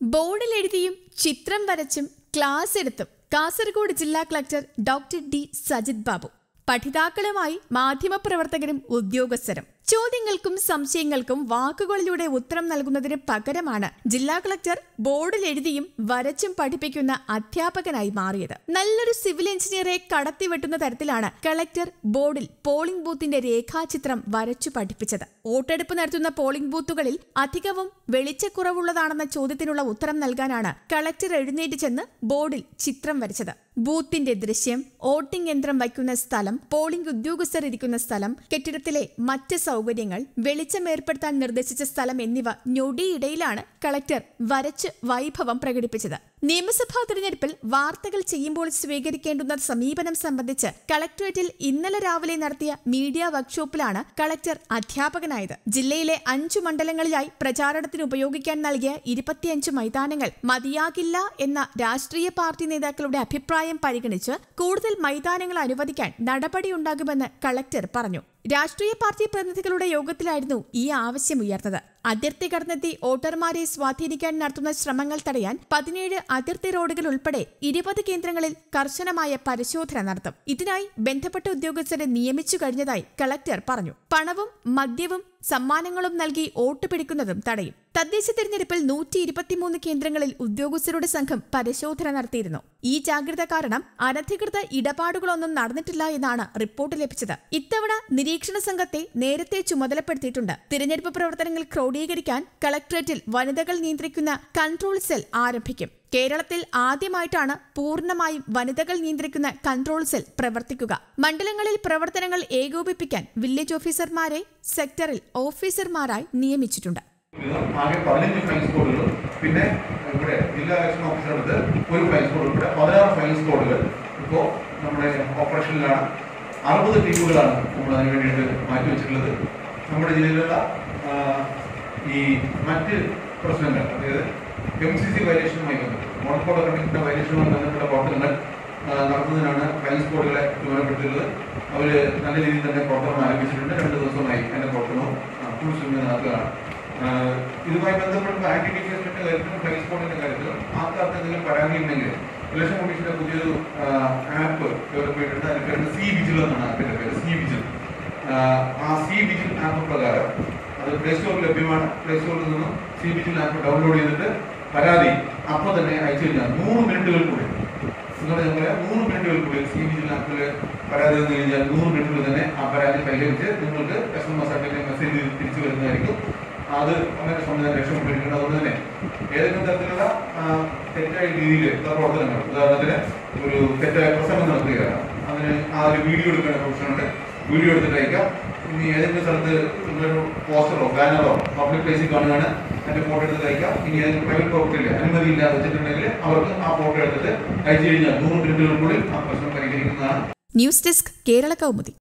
ബോർഡിൽ എഴുതിയും ചിത്രം വരച്ചും ക്ലാസ് എടുത്തും കാസർഗോഡ് ജില്ലാ collector doctor D Sajith Babu. പഠിതാക്കളുമായി മാധ്യമപ്രവർത്തകരും ഉദ്യോഗസ്ഥരും. ചോദ്യങ്ങൾക്കും സംശയങ്ങൾക്കും വാക്കുകളിലൂടെ ഉത്തരം നൽകുന്നതിന് പകരമാണ് ജില്ലാ കളക്ടർ ബോർഡിൽ എഴുതിയും വരച്ചും പഠിപ്പിക്കുന്ന അധ്യാപകനായി മാറിയത്. നല്ലൊരു സിവിൽ എഞ്ചിനീയറെ കടത്തിവെട്ടുന്ന തരത്തിലാണ് കളക്ടർ ബോർഡിൽ പോളിംഗ് ബൂത്തിന്റെ രേഖാചിത്രം വരച്ചു പഠിപ്പിച്ചത്. വോട്ടെടുപ്പ് നടത്തുന്ന പോളിംഗ് ബൂത്തുകളിൽ അധികവും വെളിച്ചക്കുറവുള്ളതാണെന്ന ചോദ്യത്തിനുള്ള ഉത്തരം നൽകാനാണ് കളക്ടർ എഴുന്നേറ്റ് ചെന്ന് ബോർഡിൽ ചിത്രം വരച്ചത്. ബൂത്തിന്റെ ദൃശ്യം വോട്ടിംഗ് യന്ത്രം വയ്ക്കുന്ന സ്ഥലം പോളിംഗ് ഉദ്യോഗസ്ഥർ ഇരിക്കുന്ന സ്ഥലം കെട്ടിടത്തിലെ മറ്റ് സൗകര്യങ്ങൾ വെളിച്ചം ഏർപ്പെടുത്താൻ നിർദ്ദേശിച്ച സ്ഥലം എന്നിവ ഞൊടിയിടയിലാണ് കളക്ടർ വരച്ച് വൈഭവം പ്രകടിപ്പിച്ചത്. നിയമസഭാ തെരഞ്ഞെടുപ്പിൽ വാർത്തകൾ ചെയ്യുമ്പോൾ സ്വീകരിക്കേണ്ടുന്ന സമീപനം സംബന്ധിച്ച് കളക്ടറേറ്റിൽ ഇന്നലെ രാവിലെ നടത്തിയ മീഡിയ വർക്ക്ഷോപ്പിലാണ് കളക്ടർ അധ്യാപകനായത്. ജില്ലയിലെ അഞ്ചു മണ്ഡലങ്ങളിലായി പ്രചാരണത്തിന് ഉപയോഗിക്കാൻ നൽകിയ ഇരുപത്തിയഞ്ച് മൈതാനങ്ങൾ മതിയാകില്ല എന്ന രാഷ്ട്രീയ പാർട്ടി നേതാക്കളുടെ അഭിപ്രായം പരിഗണിച്ച് കൂടുതൽ മൈതാനങ്ങൾ അനുവദിക്കാൻ നടപടിയുണ്ടാകുമെന്ന് കളക്ടർ പറഞ്ഞു. രാഷ്ട്രീയ പാർട്ടി പ്രതിനിധികളുടെ യോഗത്തിലായിരുന്നു ഈ ആവശ്യം ഉയർന്നത്. അതിർത്തി കടന്നെത്തി വോട്ടർമാരെ സ്വാധീനിക്കാൻ നടത്തുന്ന ശ്രമങ്ങൾ തടയാൻ പതിനേഴ് അതിർത്തി റോഡുകൾ ഉൾപ്പെടെ ഇരുപത് കേന്ദ്രങ്ങളിൽ കർശനമായ പരിശോധന നടത്തും. ഇതിനായി ബന്ധപ്പെട്ട ഉദ്യോഗസ്ഥരെ നിയമിച്ചു കഴിഞ്ഞതായി കളക്ടർ പറഞ്ഞു. പണവും മദ്യവും സമ്മാനങ്ങളും നൽകി വോട്ട് പിടിക്കുന്നതും തടയും. തദ്ദേശ തെരഞ്ഞെടുപ്പിൽ നൂറ്റി ഇരുപത്തിമൂന്ന് കേന്ദ്രങ്ങളിൽ ഉദ്യോഗസ്ഥരുടെ സംഘം പരിശോധന നടത്തിയിരുന്നു. ഈ ജാഗ്രത കാരണം അനധികൃത ഇടപാടുകളൊന്നും നടന്നിട്ടില്ല എന്നാണ് റിപ്പോർട്ട് ലഭിച്ചത്. ഇത്തവണ നിരീക്ഷണ സംഘത്തെ നേരത്തെ ചുമതലപ്പെടുത്തിയിട്ടുണ്ട്. തിരഞ്ഞെടുപ്പ് പ്രവർത്തനങ്ങൾ ക്രോഡീകരിക്കാൻ കളക്ടറേറ്റിൽ വനിതകൾ നിയന്ത്രിക്കുന്ന കൺട്രോൾ സെൽ ആരംഭിക്കും. കേരളത്തിൽ ആദ്യമായിട്ടാണ് പൂർണമായും വനിതകൾ നിയന്ത്രിക്കുന്ന കൺട്രോൾ സെൽ പ്രവർത്തിക്കുക. മണ്ഡലങ്ങളിൽ പ്രവർത്തനങ്ങൾ ഏകോപിപ്പിക്കാൻ വില്ലേജ് ഓഫീസർമാരെ സെക്ടറിൽ ഓഫീസർമാരായി നിയമിച്ചിട്ടുണ്ട്. ആകെ പതിനഞ്ച് ഫൈൻ സ്കോഡുകൾ പിന്നെ ഇവിടെ ജില്ലാ ഇലക്ഷൻ ഓഫീസറുടെ ഒരു ഫൈൻ സ്കോഡ് ഉൾപ്പെടെ പതിനാറ് ഫൈൻ സ്കോഡുകൾ ഇപ്പോൾ നമ്മുടെ ഓപ്പറേഷനിലാണ് അറുപത് ടീമുകളാണ് നമ്മൾ അതിന് വേണ്ടിയിട്ട് മാറ്റിവെച്ചിട്ടുള്ളത് നമ്മുടെ ജില്ലയിലുള്ള ഈ മറ്റ് പ്രശ്നങ്ങൾ അതായത് എം സി സി വയലേഷനുമായി ബന്ധപ്പെട്ട് മോഡൽ കോഡ് കണ്ടക്ടിന്റെ വയലേഷനുമായി ബന്ധപ്പെട്ട പ്രവർത്തനങ്ങൾ നടത്തുന്നതിനാണ് ഫൈൻ സ്കോഡുകളെ ചുമതലപ്പെടുത്തിയിട്ടുള്ളത് അവർ നല്ല രീതിയിൽ തന്നെ പ്രവർത്തനം ആരംഭിച്ചിട്ടുണ്ട്. രണ്ട് ദിവസമായി അതിന്റെ പ്രവർത്തനവും സ്വിംഗ് നടത്തുകയാണ് ഇതുമായി ബന്ധപ്പെട്ട് ആന്റി ഡിഫേസ്മെന്റ് കാര്യത്തിലും ഫൈൽ സ്പോട്ടിന്റെ കാര്യത്തിലും ആൾക്കാർക്ക് എന്തെങ്കിലും പരാതി ഉണ്ടെങ്കിൽ ഇലക്ഷൻ കമ്മീഷന്റെ പുതിയൊരു ആപ്പ് ഡെവലപ്പ് ചെയ്തിട്ടുണ്ട് അതിന്റെ പേര് സി വിജിൽ എന്നാണ് ആപ്പിന്റെ പേര്. സി വിജിൽ ആ സി വിജിൽ ആപ്പ് പ്രകാരം അത് പ്ലേ സ്റ്റോറിൽ ലഭ്യമാണ്. പ്ലേ സ്റ്റോറിൽ നിന്നും സി വിജിൽ ആപ്പ് ഡൗൺലോഡ് ചെയ്തിട്ട് പരാതി അപ്പോൾ തന്നെ അയച്ചു കഴിഞ്ഞാൽ നൂറ് മിനിറ്റുകൾക്കുള്ളിൽ നിങ്ങളുടെ ഞങ്ങളെ നൂറ് മിനിറ്റുകൾക്കുള്ളിൽ സി വിജിൽ ആപ്പിൽ പരാതി തന്നു കഴിഞ്ഞാൽ നൂറ് മിനിറ്റുകൾ തന്നെ ആ പരാതി പരിഹരിച്ച് നിങ്ങൾക്ക് കസ്റ്റമർ ആയിട്ട് മെസ്സേജ് തിരിച്ചു വരുന്നതായിരിക്കും. അത് അങ്ങനെ സംവിധാനം രക്ഷപ്പെട്ടിരിക്കുന്നത് അതുകൊണ്ട് തന്നെ ഏതെങ്കിലും തരത്തിലുള്ള തെറ്റായ രീതിയിൽ പ്രവർത്തനങ്ങൾ ഉദാഹരണത്തിന് ഒരു തെറ്റായ പ്രസംഗം നടത്തുകയാണ്. അതിന് ആ ഒരു വീഡിയോ എടുക്കുന്ന പ്രൊഫഷനുണ്ട് വീഡിയോ എടുത്തിട്ട് അയക്കാം. ഇനി ഏതെങ്കിലും സ്ഥലത്ത് നിങ്ങളൊരു പോസ്റ്ററോ ബാനറോ പബ്ലിക് പ്ലേസിൽ കാണുകയാണ് അതിന്റെ ഫോട്ടോ എടുത്ത് അയക്കാം. ഇനി ഏതെങ്കിലും പ്രൈവറ്റ് പ്രോപ്പർട്ടിയിൽ അനുമതി ഇല്ലാതെ വെച്ചിട്ടുണ്ടെങ്കിൽ അവർക്ക് ആ ഫോട്ടോ എടുത്തിട്ട് അയച്ചു കഴിഞ്ഞാൽ നൂറ് മിനിറ്റുകൾക്കുള്ളിൽ ആ പ്രശ്നം പരിഹരിക്കുന്നതാണ്. News desk Kerala Kaumudi.